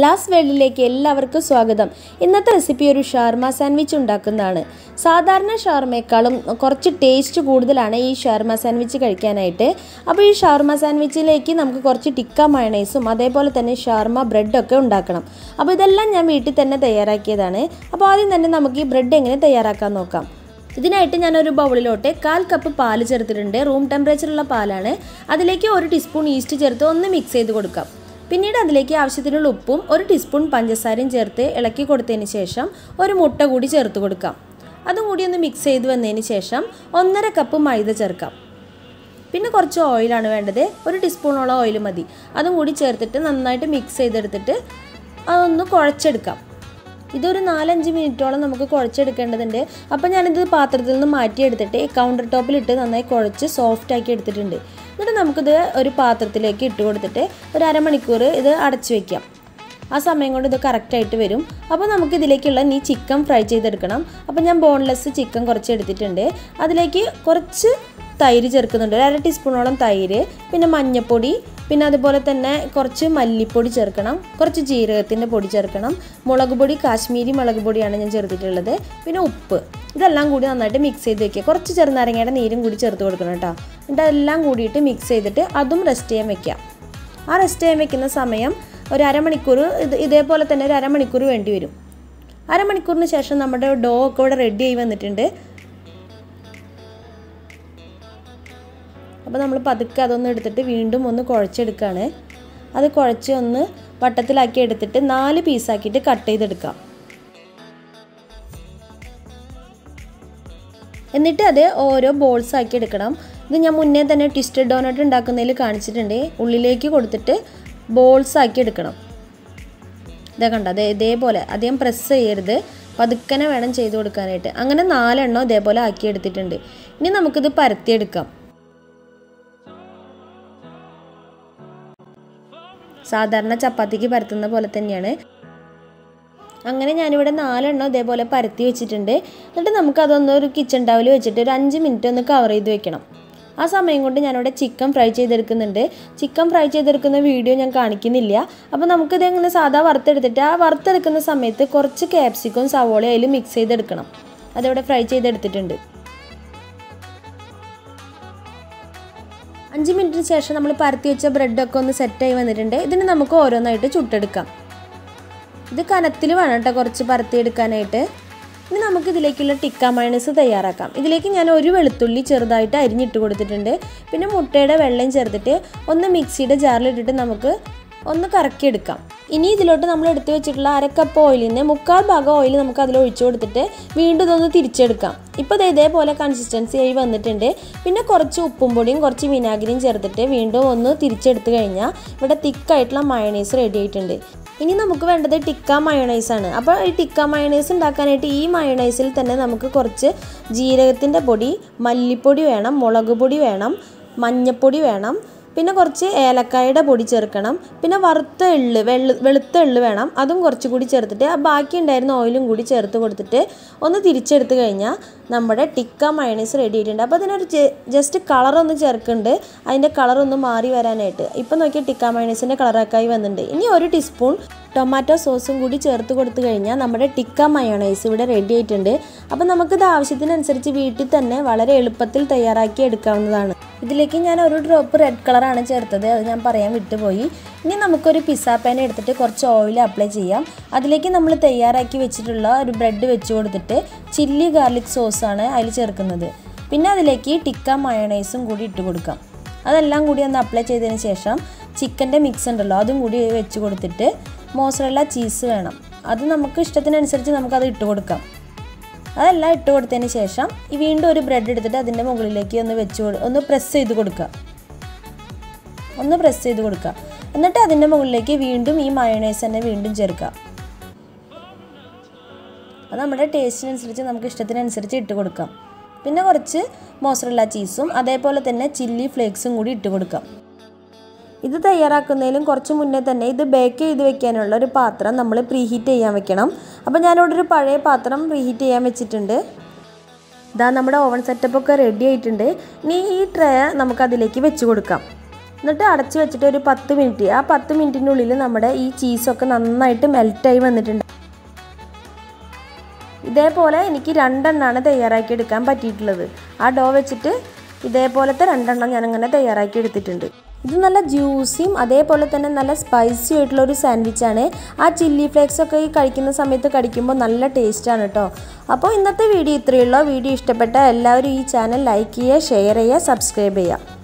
Glass വേൾഡിലേക്ക് എല്ലാവർക്കും സ്വാഗതം. ഇന്നത്തെ റെസിപ്പി ഒരു ഷാർമ സാൻഡ്വിച്ച് ഉണ്ടാക്കുന്നതാണ്. സാധാരണ ഷാർമയേക്കാളും കുറച്ച് ടേസ്റ്റ് കൂടുതലാണ് ഈ ഷാർമ സാൻഡ്വിച്ച് കഴിക്കാനായിട്ട്. അപ്പോൾ ഈ ഷാർമ സാൻഡ്വിച്ചിലേക്ക് നമുക്ക് കുറച്ച് ടിക്ക മയണൈസും അതേപോലെ തന്നെ ഷാർമ ബ്രെഡൊക്കെ ഉണ്ടാക്കണം. അപ്പോൾ ഇതെല്ലാം ഞാൻ വീട്ടിൽ തന്നെ തയ്യാറാക്കിയതാണ്. അപ്പോൾ ആദ്യം തന്നെ നമുക്ക് ഈ ബ്രെഡ് എങ്ങനെ തയ്യാറാക്കാൻ നോക്കാം. ഇതിനായിട്ട് ഞാനൊരു ബൗളിലോട്ട് കാൽ കപ്പ് പാൽ ചേർത്തിട്ടുണ്ട്. റൂം ടെമ്പറേച്ചറുള്ള പാലാണ്. അതിലേക്ക് ഒരു ടീസ്പൂൺ ഈസ്റ്റ് ചേർത്ത് ഒന്ന് മിക്സ് ചെയ്ത് കൊടുക്കാം. പിന്നീട് അതിലേക്ക് ആവശ്യത്തിനുള്ള ഉപ്പും ഒരു ടീസ്പൂൺ പഞ്ചസാരയും ചേർത്ത് ഇളക്കി കൊടുത്തതിന് ശേഷം ഒരു മുട്ട കൂടി ചേർത്ത് കൊടുക്കാം. അതും കൂടി ഒന്ന് മിക്സ് ചെയ്ത് വന്നതിന് ശേഷം ഒന്നര കപ്പ് മൈദ ചേർക്കാം. പിന്നെ കുറച്ച് ഓയിലാണ് വേണ്ടത്. ഒരു ടീസ്പൂണോളം ഓയിൽ മതി. അതും കൂടി ചേർത്തിട്ട് നന്നായിട്ട് മിക്സ് ചെയ്തെടുത്തിട്ട് അതൊന്ന് കുഴച്ചെടുക്കാം. ഇതൊരു നാലഞ്ച് മിനിറ്റോളം നമുക്ക് കുഴച്ചെടുക്കേണ്ടതുണ്ട്. അപ്പോൾ ഞാനിത് പാത്രത്തിൽ നിന്ന് മാറ്റിയെടുത്തിട്ട് കൗണ്ടർ ടോപ്പിലിട്ട് നന്നായി കുഴച്ച് സോഫ്റ്റ് ആക്കി എടുത്തിട്ടുണ്ട്. എന്നിട്ട് നമുക്കിത് ഒരു പാത്രത്തിലേക്ക് ഇട്ട് കൊടുത്തിട്ട് ഒരു അരമണിക്കൂർ ഇത് അടച്ചു വയ്ക്കാം ആ സമയം കൊണ്ട് ഇത് കറക്റ്റായിട്ട് വരും. അപ്പോൾ നമുക്ക് ഇതിലേക്കുള്ള നീ ചിക്കൻ ഫ്രൈ ചെയ്തെടുക്കണം. അപ്പോൾ ഞാൻ ബോൺലെസ് ചിക്കൻ കുറച്ച് എടുത്തിട്ടുണ്ട്. അതിലേക്ക് കുറച്ച് തൈര് ചേർക്കുന്നുണ്ട്. ഒരു അര ടീസ്പൂണോളം തൈര് പിന്നെ മഞ്ഞൾപ്പൊടി പിന്നെ അതുപോലെ തന്നെ കുറച്ച് മല്ലിപ്പൊടി ചേർക്കണം. കുറച്ച് ജീരകത്തിന്റെ പൊടി ചേർക്കണം. മുളക് പൊടി കാശ്മീരി മുളക് പൊടിയാണ് ഞാൻ ചേർത്തിട്ടുള്ളത്. പിന്നെ ഉപ്പ്. ഇതെല്ലാം കൂടി നന്നായിട്ട് മിക്സ് ചെയ്ത് വെക്കുക. കുറച്ച് ചെറുനാരങ്ങയുടെ നീരും കൂടി ചേർത്ത് കൊടുക്കണം കേട്ടോ. എന്നിട്ട് അതെല്ലാം കൂടിയിട്ട് മിക്സ് ചെയ്തിട്ട് അതും റെസ്റ്റ് ചെയ്യാൻ വെക്കാം ആ റെസ്റ്റ് ചെയ്യാൻ വെക്കുന്ന സമയം ഒരു അരമണിക്കൂർ ഇത് ഇതേപോലെ തന്നെ ഒരു അരമണിക്കൂർ വേണ്ടി വരും. അരമണിക്കൂറിന് ശേഷം നമ്മുടെ ഡോ ഒക്കെ ഇവിടെ റെഡി ആയി വന്നിട്ടുണ്ട്. അപ്പോൾ നമ്മൾ പതുക്കെ അതൊന്ന് എടുത്തിട്ട് വീണ്ടും ഒന്ന് കുഴച്ചെടുക്കുകയാണ് അത് കുഴച്ച് ഒന്ന് വട്ടത്തിലാക്കി എടുത്തിട്ട് നാല് പീസാക്കിയിട്ട് കട്ട് ചെയ്തെടുക്കാം. എന്നിട്ട് അത് ഓരോ ബോൾസ് ആക്കി എടുക്കണം. ഇത് ഞാൻ മുന്നേ തന്നെ ട്വിസ്റ്റഡ് ഡോണട്ട് ഉണ്ടാക്കുന്നതിൽ കാണിച്ചിട്ടുണ്ട്. ഉള്ളിലേക്ക് കൊടുത്തിട്ട് ബോൾസ് ആക്കി എടുക്കണം. ഇതാ കണ്ട? അതെ ഇതേപോലെ. അധികം പ്രസ് ചെയ്യരുത്. പതുക്കനെ വേണം ചെയ്ത് കൊടുക്കാനായിട്ട്. അങ്ങനെ നാലെണ്ണം ഇതേപോലെ ആക്കി എടുത്തിട്ടുണ്ട്. ഇനി നമുക്കിത് പരത്തിയെടുക്കാം. സാധാരണ ചപ്പാത്തിക്ക് പരത്തുന്ന പോലെ തന്നെയാണ്. അങ്ങനെ ഞാനിവിടെ നാലെണ്ണം ഇതേപോലെ പരത്തി വെച്ചിട്ടുണ്ട്. എന്നിട്ട് നമുക്കതൊന്ന് ഒരു കിച്ചൺ ടവൽ വെച്ചിട്ട് ഒരു അഞ്ച് മിനിറ്റ് ഒന്ന് കവർ ചെയ്ത് വെക്കണം. ആ സമയം കൊണ്ട് ഞാനിവിടെ ചിക്കൻ ഫ്രൈ ചെയ്തെടുക്കുന്നുണ്ട്. ചിക്കൻ ഫ്രൈ ചെയ്തെടുക്കുന്ന വീഡിയോ ഞാൻ കാണിക്കുന്നില്ല. അപ്പോൾ നമുക്കിത് എങ്ങനെ സാധാ വറുത്തെടുത്തിട്ട് ആ വറുത്തെടുക്കുന്ന സമയത്ത് കുറച്ച് ക്യാപ്സിക്കും സവോളയും അതിൽ മിക്സ് ചെയ്തെടുക്കണം. അതിവിടെ ഫ്രൈ ചെയ്തെടുത്തിട്ടുണ്ട്. അഞ്ച് മിനിറ്റിന് ശേഷം നമ്മൾ പരത്തി വെച്ച ബ്രെഡൊക്കെ ഒന്ന് സെറ്റായി വന്നിട്ടുണ്ട്. ഇതിന് നമുക്ക് ഓരോന്നായിട്ട് ചുട്ടെടുക്കാം. ഇത് കനത്തിൽ വേണം കേട്ടോ കുറച്ച് പരത്തിയെടുക്കാനായിട്ട്. ഇനി നമുക്ക് ഇതിലേക്കുള്ള ടിക്ക മയണസ് തയ്യാറാക്കാം. ഇതിലേക്ക് ഞാൻ ഒരു വെളുത്തുള്ളി ചെറുതായിട്ട് അരിഞ്ഞിട്ട് കൊടുത്തിട്ടുണ്ട്. പിന്നെ മുട്ടയുടെ വെള്ളം ചേർത്തിട്ട് ഒന്ന് മിക്സിയുടെ ജാറിലിട്ടിട്ട് നമുക്ക് ഒന്ന് കറക്കിയെടുക്കാം. ഇനി ഇതിലോട്ട് നമ്മൾ എടുത്തു വെച്ചിട്ടുള്ള അരക്കപ്പ് നിന്ന് മുക്കാൽ ഭാഗം ഓയിൽ നമുക്ക് അതിൽ ഒഴിച്ചു കൊടുത്തിട്ട് വീണ്ടും ഇതൊന്ന് തിരിച്ചെടുക്കാം. ഇപ്പോൾ ഇത് ഇതേപോലെ കൺസിസ്റ്റൻസി ആയി വന്നിട്ടുണ്ട്. പിന്നെ കുറച്ച് ഉപ്പും പൊടിയും കുറച്ച് വിനാഗിരിയും ചേർത്തിട്ട് വീണ്ടും ഒന്ന് തിരിച്ചെടുത്ത് കഴിഞ്ഞാൽ ഇവിടെ തിക്കായിട്ടുള്ള മയണൈസ് റെഡി ആയിട്ടുണ്ട്. ഇനി നമുക്ക് വേണ്ടത് ടിക്ക മയണൈസ് ആണ്. അപ്പോൾ ഈ ടിക്ക മയണൈസ് ഉണ്ടാക്കാനായിട്ട് ഈ മയണൈസിൽ തന്നെ നമുക്ക് കുറച്ച് ജീരകത്തിന്റെ പൊടി മല്ലിപ്പൊടി വേണം മുളക് പൊടി വേണം മഞ്ഞൾപ്പൊടി വേണം പിന്നെ കുറച്ച് ഏലക്കായുടെ പൊടി ചേർക്കണം. പിന്നെ വറുത്ത എള്ള് വെള്ള വെളുത്ത എള്ള് വേണം. അതും കുറച്ച് കൂടി ചേർത്തിട്ട് ആ ബാക്കി ഉണ്ടായിരുന്ന ഓയിലും കൂടി ചേർത്ത് കൊടുത്തിട്ട് ഒന്ന് തിരിച്ചെടുത്ത് കഴിഞ്ഞാൽ നമ്മുടെ ടിക്ക മയണൈസ് റെഡി ആയിട്ടുണ്ട്. അപ്പോൾ അതിനൊരു ജസ്റ്റ് കളറൊന്ന് ചേർക്കുന്നുണ്ട്. അതിന്റെ കളറൊന്ന് മാറി വരാനായിട്ട്. ഇപ്പം നോക്കിയാൽ ടിക്ക കളറൊക്കെ ആയി വന്നിട്ടുണ്ട്. ഇനി ഒരു ടീസ്പൂൺ ടൊമാറ്റോ സോസും കൂടി ചേർത്ത് കൊടുത്തു കഴിഞ്ഞാൽ നമ്മുടെ ടിക്ക മയോണൈസ് ഇവിടെ റെഡി ആയിട്ടുണ്ട്. അപ്പോൾ നമുക്കിത് ആവശ്യത്തിനനുസരിച്ച് വീട്ടിൽ തന്നെ വളരെ എളുപ്പത്തിൽ തയ്യാറാക്കി എടുക്കാവുന്നതാണ്. ഇതിലേക്ക് ഞാൻ ഒരു ഡ്രോപ്പ് റെഡ് കളറാണ് ചേർത്തത്. അത് ഞാൻ പറയാൻ വിട്ടുപോയി. ഇനി നമുക്കൊരു പിസ്സ പാൻ എടുത്തിട്ട് കുറച്ച് ഓയിൽ അപ്ലൈ ചെയ്യാം. അതിലേക്ക് നമ്മൾ തയ്യാറാക്കി വെച്ചിട്ടുള്ള ഒരു ബ്രെഡ് വെച്ച് കൊടുത്തിട്ട് ചില്ലി ഗാർലിക് സോസാണ് അതിൽ ചേർക്കുന്നത്. പിന്നെ അതിലേക്ക് ടിക്ക മയോണൈസും കൂടി ഇട്ട് കൊടുക്കാം. അതെല്ലാം കൂടി ഒന്ന് അപ്ലൈ ചെയ്തതിന് ശേഷം ചിക്കന്റെ മിക്സ് ഉണ്ടല്ലോ അതും കൂടി വെച്ച് കൊടുത്തിട്ട് മോസറല്ല ചീസ് വേണം. അത് നമുക്ക് ഇഷ്ടത്തിനനുസരിച്ച് നമുക്കത് ഇട്ട് കൊടുക്കാം. അതെല്ലാം ഇട്ട് കൊടുത്തതിന് ശേഷം ഈ വീണ്ടും ഒരു ബ്രെഡ് എടുത്തിട്ട് അതിന്റെ മുകളിലേക്ക് ഒന്ന് വെച്ച് ഒന്ന് പ്രസ് ചെയ്ത് കൊടുക്കുക. ഒന്ന് പ്രസ് ചെയ്ത് കൊടുക്കുക. എന്നിട്ട് അതിന്റെ മുകളിലേക്ക് വീണ്ടും ഈ മയണൈസ് തന്നെ വീണ്ടും ചേർക്കുക. അത് നമ്മുടെ ടേസ്റ്റിനനുസരിച്ച് നമുക്ക് ഇഷ്ടത്തിനനുസരിച്ച് ഇട്ട് കൊടുക്കാം. പിന്നെ കുറച്ച് മോസറല്ല ചീസും അതേപോലെ തന്നെ ചില്ലി ഫ്ലേക്സും കൂടി ഇട്ട് കൊടുക്കാം. ഇത് തയ്യാറാക്കുന്നതിലും കുറച്ച് മുന്നേ തന്നെ ഇത് ബേക്ക് ചെയ്ത് വെക്കാനുള്ള ഒരു പാത്രം നമ്മൾ പ്രീഹീറ്റ് ചെയ്യാൻ വെക്കണം. അപ്പോൾ ഞാനിവിടെ ഒരു പഴയ പാത്രം പ്രീഹീറ്റ് ചെയ്യാൻ വെച്ചിട്ടുണ്ട്. ഇതാ നമ്മുടെ ഓവൻ സെറ്റപ്പ് ഒക്കെ റെഡി ആയിട്ടുണ്ട്. ഇനി ഈ ട്രേ നമുക്കതിലേക്ക് വെച്ച് കൊടുക്കാം. എന്നിട്ട് അടച്ച് വെച്ചിട്ട് ഒരു പത്ത് മിനിറ്റ് ആ പത്ത് മിനിറ്റിനുള്ളിൽ നമ്മുടെ ഈ ചീസൊക്കെ നന്നായിട്ട് മെൽറ്റായി വന്നിട്ടുണ്ട്. ഇതേപോലെ എനിക്ക് രണ്ടെണ്ണമാണ് തയ്യാറാക്കി എടുക്കാൻ പറ്റിയിട്ടുള്ളത്. ആ ഡോ വെച്ചിട്ട് ഇതേപോലത്തെ രണ്ടെണ്ണം ഞാനങ്ങനെ തയ്യാറാക്കി എടുത്തിട്ടുണ്ട്. ഇത് നല്ല ജ്യൂസിയും അതേപോലെ തന്നെ നല്ല സ്പൈസി ആയിട്ടുള്ള ഒരു സാൻഡ്വിച്ചാണ് ആ ചില്ലി ഫ്ലേക്സ് ഒക്കെ ഈ കഴിക്കുന്ന സമയത്ത് കടിക്കുമ്പോൾ നല്ല ടേസ്റ്റാണ് കേട്ടോ അപ്പോൾ ഇന്നത്തെ വീഡിയോ ഇത്രയേ ഉള്ളൂ. വീഡിയോ ഇഷ്ടപ്പെട്ട എല്ലാവരും ഈ ചാനൽ ലൈക്ക് ചെയ്യുക ഷെയർ ചെയ്യുക സബ്സ്ക്രൈബ് ചെയ്യുക.